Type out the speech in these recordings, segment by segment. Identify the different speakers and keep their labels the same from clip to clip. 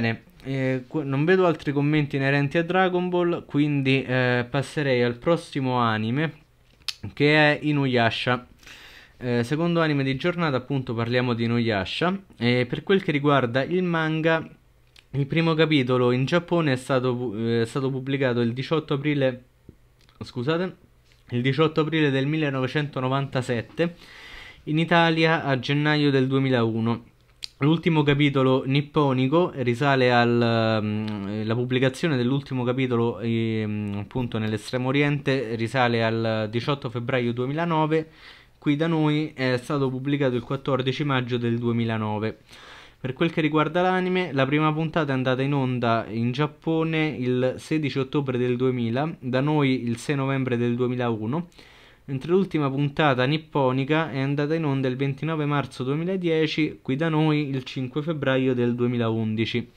Speaker 1: bene, eh, non vedo altri commenti inerenti a Dragon Ball, quindi eh, passerei al prossimo anime che è Inuyasha. Eh, secondo anime di giornata, appunto, parliamo di Inuyasha. E per quel che riguarda il manga, il primo capitolo in Giappone è stato, eh, è stato pubblicato il 18 aprile. Scusate, il 18 aprile del 1997. In Italia a gennaio del 2001. L'ultimo capitolo nipponico risale alla um, pubblicazione dell'ultimo capitolo eh, appunto nell'estremo oriente risale al 18 febbraio 2009 qui da noi è stato pubblicato il 14 maggio del 2009 per quel che riguarda l'anime la prima puntata è andata in onda in Giappone il 16 ottobre del 2000 da noi il 6 novembre del 2001 mentre l'ultima puntata nipponica è andata in onda il 29 marzo 2010, qui da noi il 5 febbraio del 2011.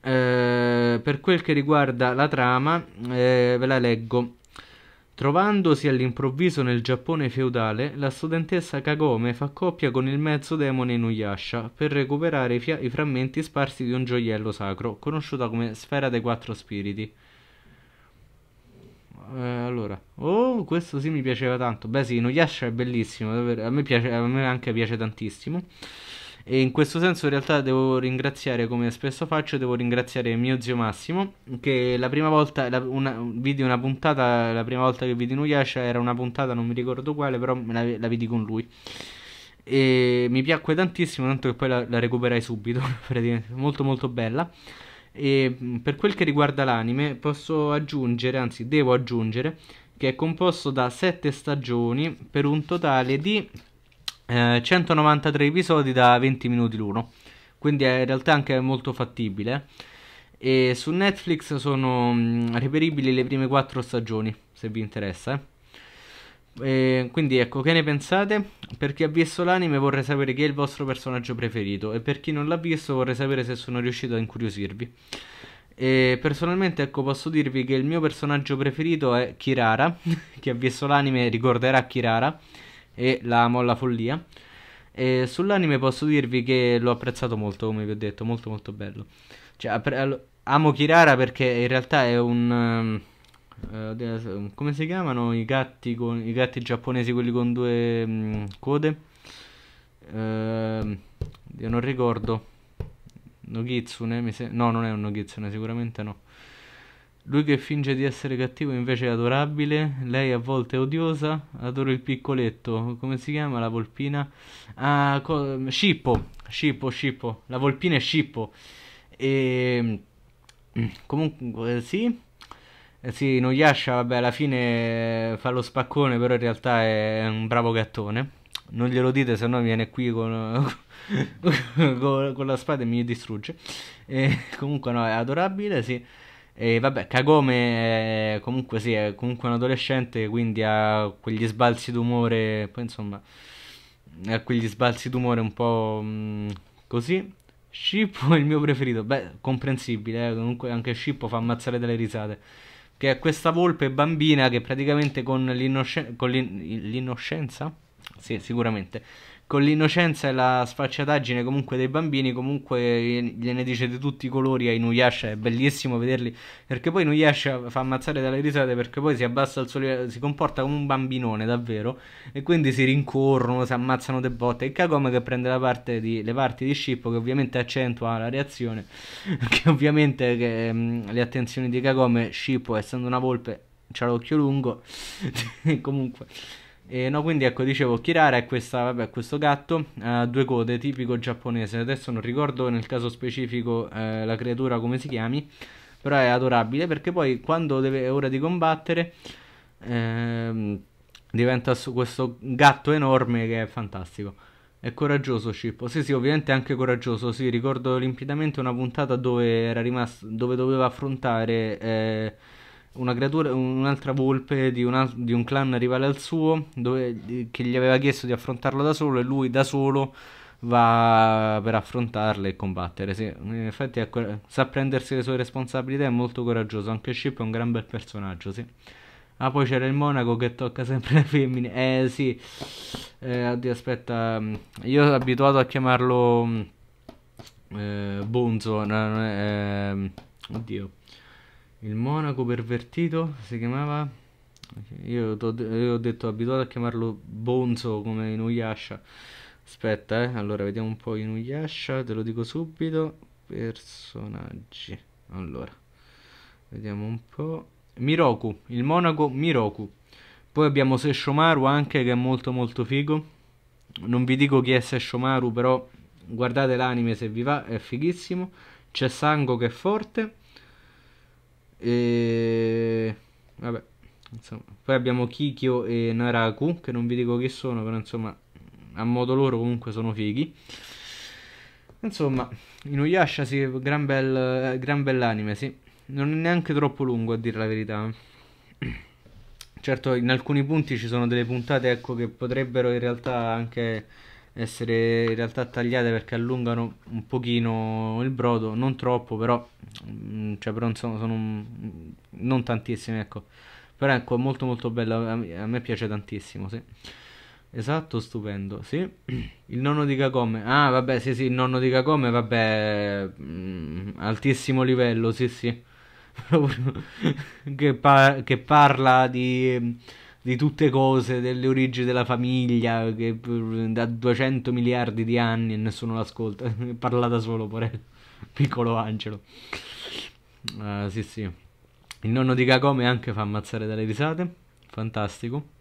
Speaker 1: Eh, per quel che riguarda la trama, eh, ve la leggo. Trovandosi all'improvviso nel Giappone feudale, la studentessa Kagome fa coppia con il mezzo demone Inuyasha per recuperare i, i frammenti sparsi di un gioiello sacro, conosciuta come Sfera dei Quattro Spiriti. Eh, allora, oh, questo sì mi piaceva tanto. Beh, sì, Inuyasha è bellissimo. A me, piace, a me anche piace tantissimo. E in questo senso in realtà devo ringraziare, come spesso faccio, devo ringraziare mio zio Massimo, che la prima volta, la, una, vidi una puntata, la prima volta che vidi Nuyasha era una puntata, non mi ricordo quale, però la, la vidi con lui. E mi piacque tantissimo, tanto che poi la, la recuperai subito, praticamente, molto molto bella. E mm, per quel che riguarda l'anime, posso aggiungere, anzi devo aggiungere, che è composto da 7 stagioni per un totale di eh, 193 episodi da 20 minuti l'uno. Quindi è in realtà anche molto fattibile. E su Netflix sono mm, reperibili le prime 4 stagioni, se vi interessa. Eh. E quindi ecco, che ne pensate? Per chi ha visto l'anime vorrei sapere chi è il vostro personaggio preferito e per chi non l'ha visto vorrei sapere se sono riuscito a incuriosirvi. E personalmente ecco posso dirvi che il mio personaggio preferito è Kirara, chi ha visto l'anime ricorderà Kirara e la amo alla follia. E sull'anime posso dirvi che l'ho apprezzato molto, come vi ho detto, molto molto bello. Cioè, amo Kirara perché in realtà è un... Uh, come si chiamano i gatti, con, i gatti giapponesi, quelli con due mh, mm, code? Uh, io non ricordo. Nogitsune, se... no, non è un Nogitsune, sicuramente no. Lui che finge di essere cattivo invece è adorabile, lei a volte è odiosa, adoro il piccoletto, come si chiama la volpina? Ah, co- Scippo, Scippo, Scippo, la volpina è Scippo. E mm, comunque sì, eh sì, Noyasha, vabbè, alla fine fa lo spaccone, però in realtà è un bravo gattone. Non glielo dite, se no viene qui con, con, la spada e mi distrugge. E, comunque no, è adorabile, sì. E vabbè, Kagome è, comunque sì, è comunque un adolescente, quindi ha quegli sbalzi d'umore, poi insomma, ha quegli sbalzi d'umore un po' mh, così. Scippo è il mio preferito, beh, comprensibile, eh? comunque anche Scippo fa ammazzare delle risate che è questa volpe bambina che praticamente con, l'innoscen- con l'in- l'innoscenza, sì, sicuramente, con l'innocenza e la sfacciataggine comunque dei bambini, comunque gliene dice di tutti i colori a Inuyasha, è bellissimo vederli, perché poi Inuyasha fa ammazzare dalle risate perché poi si abbassa al sole, si comporta come un bambinone davvero, e quindi si rincorrono, si ammazzano de botte, e Kagome che prende di, le parti di Shippo che ovviamente accentua la reazione, che ovviamente che, mh, le attenzioni di Kagome, Shippo essendo una volpe, c'ha l'occhio lungo, comunque... E no, quindi ecco, dicevo, Kirara è questa, vabbè, questo gatto ha uh, due code, tipico giapponese. Adesso non ricordo nel caso specifico uh, la creatura come si chiami, però è adorabile perché poi quando deve, è ora di combattere uh, diventa questo gatto enorme che è fantastico. È coraggioso Scippo. Sì, sì, ovviamente anche coraggioso. Sì, ricordo limpidamente una puntata dove rimasto dove doveva affrontare eh, un'altra volpe di, una, di, un clan rivale al suo, dove, che gli aveva chiesto di affrontarlo da solo e lui da solo va per affrontarle e combattere. Sì, in effetti ecco, sa prendersi le sue responsabilità, è molto coraggioso. Anche Ship è un gran bel personaggio, sì. Ah, poi c'era il monaco che tocca sempre le femmine. Eh sì, eh, oddio, aspetta, io sono abituato a chiamarlo eh, Bonzo, no, no, eh, oddio, il monaco pervertito si chiamava, io, io ho detto abituato a chiamarlo Bonzo come Inuyasha, aspetta eh, allora vediamo un po' Inuyasha, te lo dico subito, personaggi, allora, vediamo un po', Miroku, il monaco Miroku, poi abbiamo Seshomaru anche che è molto molto figo, non vi dico chi è Seshomaru però guardate l'anime se vi va, è fighissimo. C'è Sango che è forte. E vabbè, insomma. Poi abbiamo Kikyo e Naraku, che non vi dico chi sono, però insomma, a modo loro comunque sono fighi. Insomma, Inuyasha sì, gran bel, gran bell'anime, sì. Non è neanche troppo lungo a dire la verità. Certo, in alcuni punti ci sono delle puntate, ecco, che potrebbero in realtà anche essere in realtà tagliate perché allungano un pochino il brodo, non troppo però, mm, cioè però insomma sono un, non tantissime ecco, però ecco molto molto bella, a me piace tantissimo, sì. Esatto, stupendo, sì. Il nonno di Kagome, ah vabbè sì sì, il nonno di Kagome, vabbè, mm, altissimo livello, sì sì, che, par- che parla di di tutte cose, delle origini della famiglia, che da 200 miliardi di anni e nessuno l'ascolta. Parla da solo, porello. Piccolo angelo. Uh, sì, sì. Il nonno di Kagome anche fa ammazzare dalle risate. Fantastico.